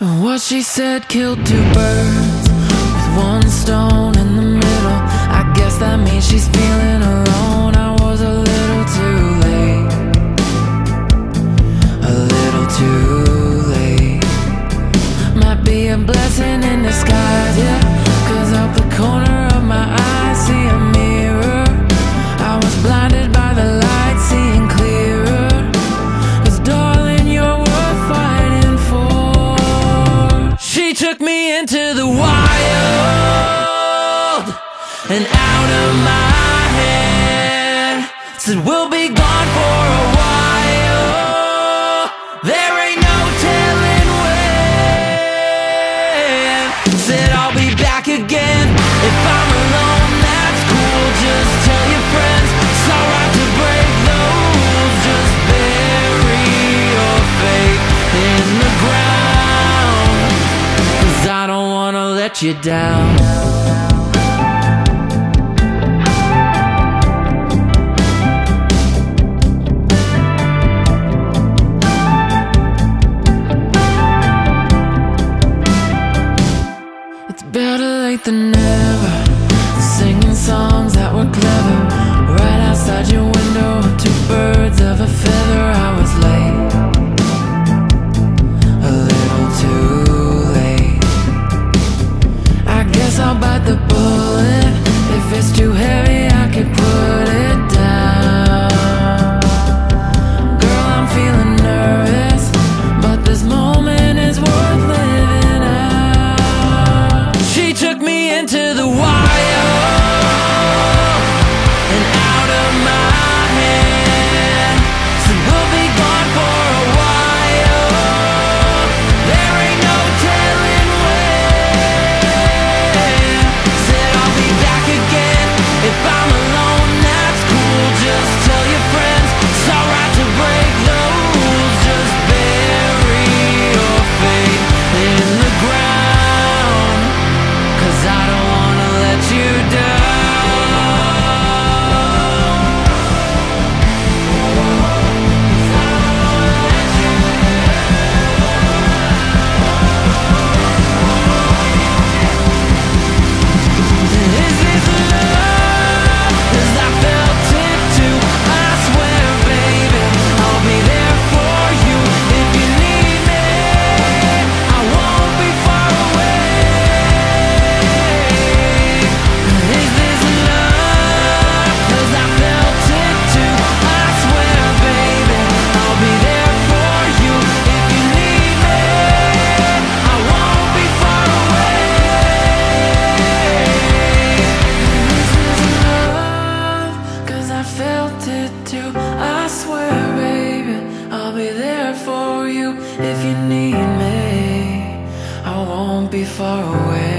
What she said killed two birds with one stone into the wild and out of my head. Said we'll be gone for a while. let you down. Better late than never Singing songs that were clever Right outside your the bullet. If it's too heavy, I could put it down. Girl, I'm feeling nervous But this moment is worth living out. She took me into the wild. be far away.